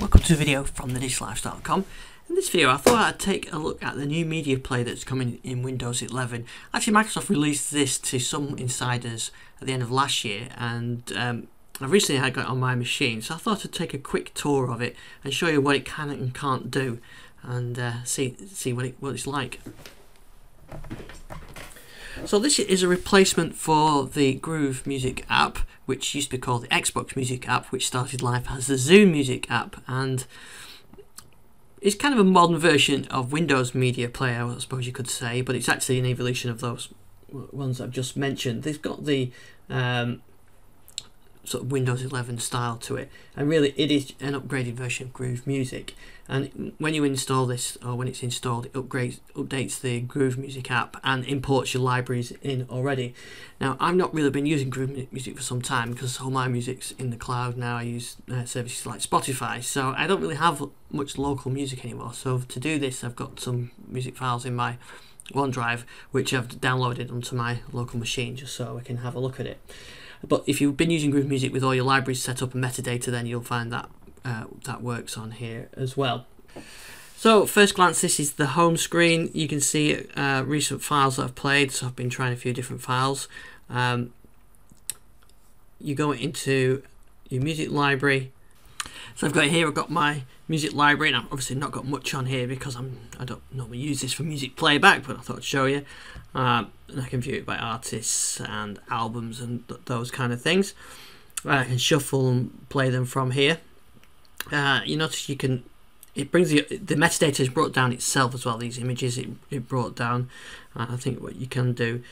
Welcome to a video from thedigitallifestyle.com. In this video I thought I'd take a look at the new media player that's coming in Windows 11. Actually Microsoft released this to some insiders at the end of last year and um, I recently had got it on my machine so I thought I'd take a quick tour of it and show you what it can and can't do and uh, see see what, it, what it's like. So this is a replacement for the Groove Music app, which used to be called the Xbox Music app, which started life as the Zune Music app, and it's kind of a modern version of Windows Media Player, I suppose you could say, but it's actually an evolution of those ones I've just mentioned. They've got the um, sort of Windows 11 style to it, and really it is an upgraded version of Groove Music. And when you install this, or when it's installed, it upgrades, updates the Groove Music app and imports your libraries in already. Now, I've not really been using Groove Music for some time because all my music's in the cloud now. I use uh, services like Spotify, so I don't really have much local music anymore. So to do this, I've got some music files in my OneDrive, which I've downloaded onto my local machine just so I can have a look at it. But if you've been using Groove Music with all your libraries set up and metadata, then you'll find that uh, that works on here as well. So first glance, this is the home screen. You can see uh, recent files that I've played. So I've been trying a few different files. Um, you go into your music library. So I've got here, I've got my music library, and I've obviously not got much on here because I'm I don't normally use this for music playback, but I thought I'd show you. Uh, and I can view it by artists and albums and th those kind of things. I can shuffle and play them from here. Uh, you notice you can it brings the the metadata is brought down itself as well. These images it, it brought down. Uh, I think what you can do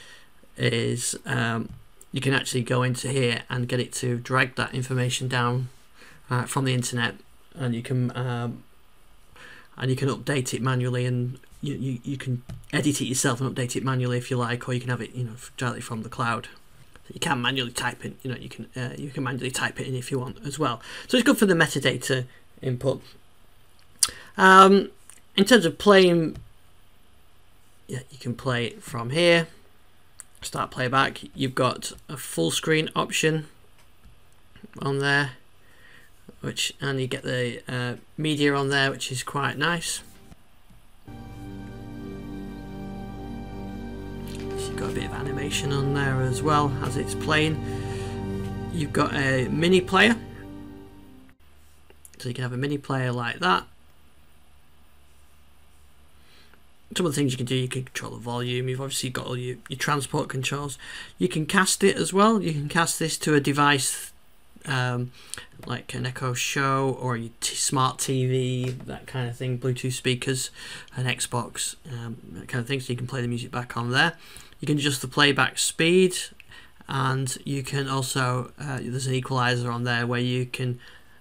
is um, you can actually go into here and get it to drag that information down uh, from the internet, and you can um, and you can update it manually, and you, you you can edit it yourself and update it manually if you like, or you can have it you know directly from the cloud. You can manually type it. You know you can uh, you can manually type it in if you want as well. So it's good for the metadata input. Um, in terms of playing, yeah, you can play it from here. Start playback. You've got a full screen option on there, which and you get the uh, media on there, which is quite nice. So you've got a bit of animation on there as well as it's playing. You've got a mini player, so you can have a mini player like that some of the things you can do, you can control the volume. You've obviously got all your, your transport controls. You can cast it as well. You can cast this to a device um, like an Echo Show or your smart TV, that kind of thing, Bluetooth speakers, an Xbox, um, that kind of thing. So you can play the music back on there. You can adjust the playback speed, and you can also uh, there's an equalizer on there where you can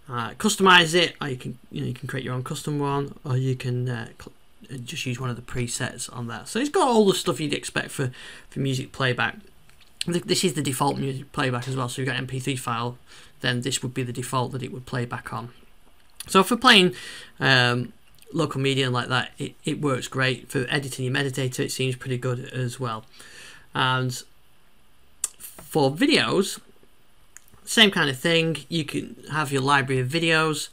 uh, customize it, or you can you know you can create your own custom one, or you can uh, just use one of the presets on that. So it's got all the stuff you'd expect for, for music playback. This is the default music playback as well, so you've got MP3 file, then this would be the default that it would play back on. So for playing um, local media like that, it, it works great. For editing your metadata, it seems pretty good as well. And for videos, same kind of thing. You can have your library of videos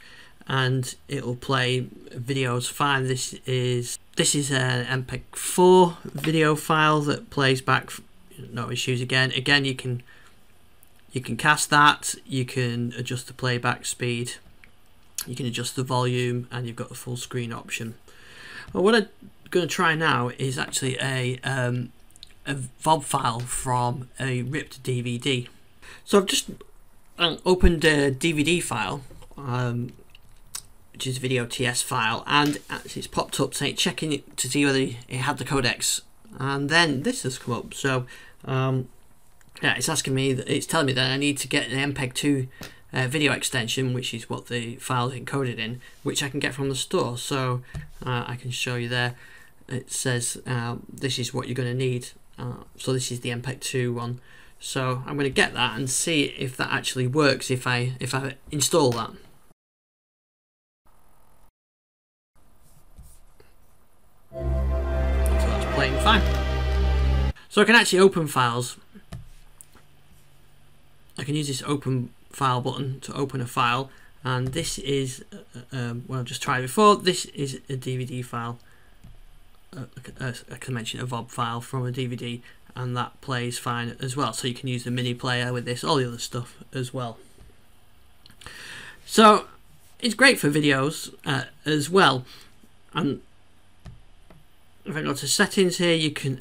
and it will play videos fine. This is this is an MPEG-4 video file that plays back. No issues again. Again, you can you can cast that. You can adjust the playback speed. You can adjust the volume, and you've got the full screen option. What I'm going to try now is actually a um, a VOB file from a ripped DVD. So I've just um, opened a DVD file. Um, which is a video TS file, and it's popped up saying checking it to see whether it had the codecs, and then this has come up. So um, yeah, it's asking me, it's telling me that I need to get an MPEG-2 uh, video extension, which is what the file is encoded in, which I can get from the store. So uh, I can show you there. It says uh, this is what you're going to need. Uh, so this is the MPEG-2 one. So I'm going to get that and see if that actually works if I if I install that. So that's playing fine. So I can actually open files. I can use this open file button to open a file and this is uh, um, well, I've just tried before. This is a DVD file. Uh, I can mention, a VOB file from a DVD, and that plays fine as well. So you can use the mini player with this, all the other stuff as well. So it's great for videos uh, as well. And if I go to settings here, you can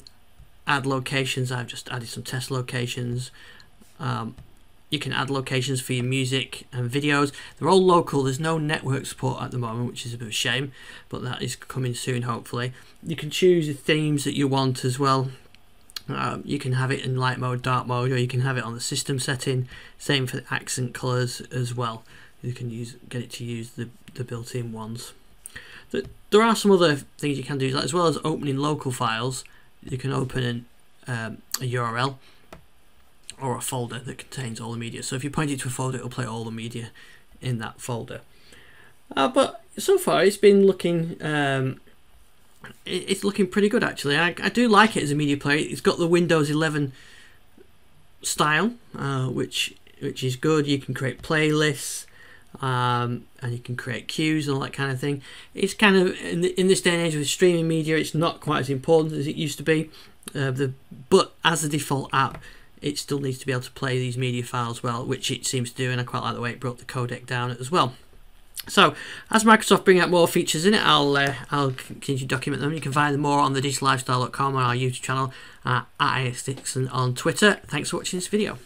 add locations. I've just added some test locations. Um, you can add locations for your music and videos. They're all local. There's no network support at the moment, which is a bit of a shame, but that is coming soon, hopefully. You can choose the themes that you want as well. Um, you can have it in light mode, dark mode, or you can have it on the system setting. Same for the accent colors as well. You can use get it to use the, the built-in ones. There are some other things you can do, as well as opening local files. You can open an, um, a URL or a folder that contains all the media. So if you point it to a folder, it'll play all the media in that folder. Uh, but so far, it's been looking um, it, it's looking pretty good actually. I, I do like it as a media player. It's got the Windows 11 style, uh, which which is good. You can create playlists. Um, and you can create queues and all that kind of thing. It's kind of in, the, in this day and age with streaming media, it's not quite as important as it used to be. Uh, the but as a default app, it still needs to be able to play these media files well, which it seems to do, and I quite like the way it brought the codec down as well. So, as Microsoft bring out more features in it, I'll uh, I'll continue to document them. You can find them more on the digitallifestyle.com on our YouTube channel uh, at IS Dixon on Twitter. Thanks for watching this video.